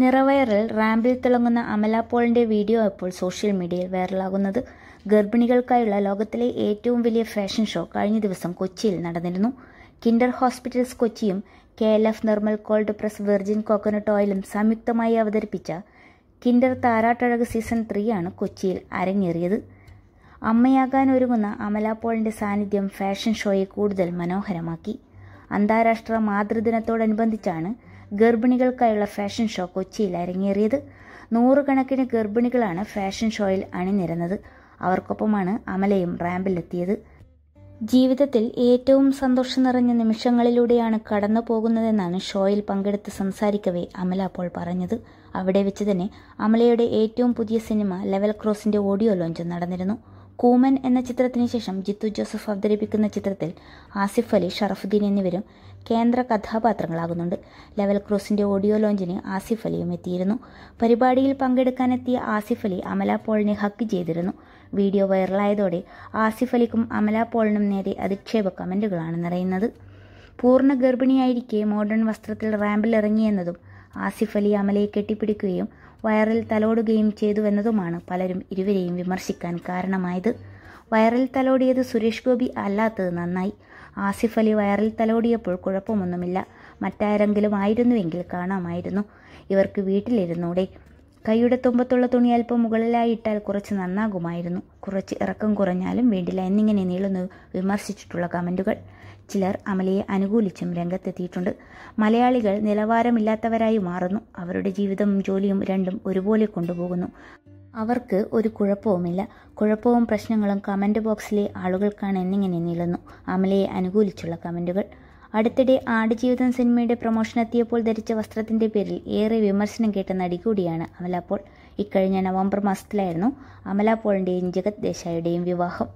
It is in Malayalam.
നിറവയറിൽ റാമ്പിൽ തിളങ്ങുന്ന അമല പോളിന്റെ വീഡിയോ ഇപ്പോൾ സോഷ്യൽ മീഡിയയിൽ വൈറലാകുന്നത്. ഗർഭിണികൾക്കായുള്ള ലോകത്തിലെ ഏറ്റവും വലിയ ഫാഷൻ ഷോ കഴിഞ്ഞ ദിവസം കൊച്ചിയിൽ നടന്നിരുന്നു. Kinder hospitals കൊച്ചിയും K L F Nirmal cold press virgin coconut ഓയിലും സംയുക്തമായി അവതരിപ്പിച്ച കിൻഡർ താരാട്ടഴക് സീസൺ ത്രീ ആണ് കൊച്ചിയിൽ അരങ്ങേറിയത്. അമ്മയാകാൻ ഒരുങ്ങുന്ന അമല പോളിന്റെ സാന്നിധ്യം ഫാഷൻ ഷോയെ കൂടുതൽ മനോഹരമാക്കി. അന്താരാഷ്ട്ര മാതൃദിനത്തോടനുബന്ധിച്ചാണ് ഗർഭിണികൾക്കായുള്ള ഫാഷൻ ഷോ കൊച്ചിയിൽ അരങ്ങേറിയത് നൂറുകണക്കിന് ഗർഭിണികളാണ് ഫാഷൻ ഷോയിൽ അണിനിരന്നത്. അവർക്കൊപ്പമാണ് അമലയും റാമ്പിലെത്തിയത്. ജീവിതത്തിൽ ഏറ്റവും സന്തോഷം നിറഞ്ഞ നിമിഷങ്ങളിലൂടെയാണ് കടന്നു പോകുന്നതെന്നാണ് ഷോയിൽ പങ്കെടുത്ത് സംസാരിക്കവേ അമല അപ്പോൾ പറഞ്ഞത്. അവിടെ വെച്ച് തന്നെ അമലയുടെ ഏറ്റവും പുതിയ സിനിമ ലെവൽ ക്രോസിന്റെ ഓഡിയോ ലോഞ്ച് നടന്നിരുന്നു. കൂമൻ എന്ന ചിത്രത്തിന് ശേഷം ജിത്തു ജോസഫ് അവതരിപ്പിക്കുന്ന ചിത്രത്തിൽ ആസിഫ് അലി ഷറഫുദ്ദീൻ എന്നിവരും കേന്ദ്ര കഥാപാത്രങ്ങളാകുന്നുണ്ട്. ലെവൽ ക്രോസിന്റെ ഓഡിയോ ലോഞ്ചിന് ആസിഫ് അലിയും എത്തിയിരുന്നു. പരിപാടിയിൽ പങ്കെടുക്കാനെത്തിയ ആസിഫ് അലി അമല പോളിനെ ഹക്ക് ചെയ്തിരുന്നു. വീഡിയോ വൈറലായതോടെ ആസിഫ് അലിക്കും അമല പോളിനും നേരെ അധിക്ഷേപ കമന്റുകളാണ് നിറയുന്നത്. പൂർണ ഗർഭിണിയായിരിക്കെ മോഡേൺ വസ്ത്രത്തിൽ റാമ്പിലിറങ്ങിയെന്നതും ആസിഫ് അലി അമലയെ കെട്ടിപ്പിടിക്കുകയും വയറിൽ തലോടുകയും ചെയ്തുവെന്നതുമാണ് പലരും ഇരുവരെയും വിമർശിക്കാൻ കാരണമായത്. വയറിൽ തലോടിയത് സുരേഷ് ഗോപി അല്ലാത്തത് നന്നായി. ആസിഫ് അലി വയറിൽ തലോടിയപ്പോൾ കുഴപ്പമൊന്നുമില്ല. മറ്റാരെങ്കിലും ആയിരുന്നുവെങ്കിൽ കാണാമായിരുന്നു. ഇവർക്ക് വീട്ടിലിരുന്നൂടെ. കൈയുടെ തുമ്പത്തുള്ള തുണി അല്പം മുകളിലായി ഇട്ടാൽ കുറച്ച് നന്നാകുമായിരുന്നു. കുറച്ച് ഇറക്കം കുറഞ്ഞാലും വേണ്ടില്ല എന്നിങ്ങനെ നീളുന്നു വിമർശിച്ചിട്ടുള്ള കമന്റുകൾ ചിലർ അമലയെ അനുകൂലിച്ചും രംഗത്തെത്തിയിട്ടുണ്ട്. മലയാളികൾ നിലവാരമില്ലാത്തവരായി മാറുന്നു. അവരുടെ ജീവിതം ജോലിയും രണ്ടും ഒരുപോലെ കൊണ്ടുപോകുന്നു. അവർക്ക് ഒരു കുഴപ്പവുമില്ല. കുഴപ്പവും പ്രശ്നങ്ങളും കമന്റ് ബോക്സിലെ ആളുകൾക്കാണ് എന്നിങ്ങനെ നീളുന്നു. അമലയെ അനുകൂലിച്ചുള്ള കമന്റുകൾ. അടുത്തിടെ ആടുജീവിതം സിനിമയുടെ പ്രൊമോഷൻ എത്തിയപ്പോൾ ധരിച്ച വസ്ത്രത്തിന്റെ പേരിൽ ഏറെ വിമർശനം കേട്ട നടി കൂടിയാണ് അമല ഇക്കഴിഞ്ഞ നവംബർ മാസത്തിലായിരുന്നു അമല ജഗത് ദേശായിയുടെയും വിവാഹം.